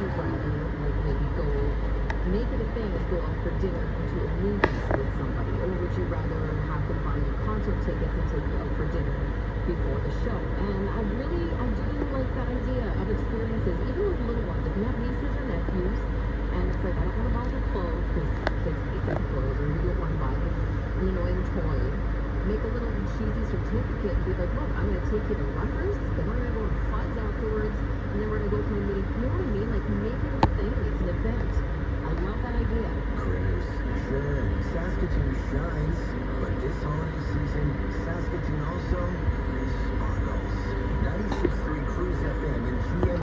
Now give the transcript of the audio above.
rather like maybe go make it a thing and go out for dinner to a movie with somebody, or would you rather have them buy you concert tickets and take you out for dinner before the show? And I really, I do like that idea of experiences, even with little ones. If you have nieces or nephews, and it's like I don't want to buy them clothes because kids hate their clothes, or you don't want to buy them an annoying toy. Make a little cheesy certificate and be like, look, I'm going to take you to Rutgers, then going to go to Fuzz afterwards, and then we're going to go to a meeting. You know what I mean? Like, make it a thing. It's an event. I love that idea. Critters. Sure, Saskatoon shines,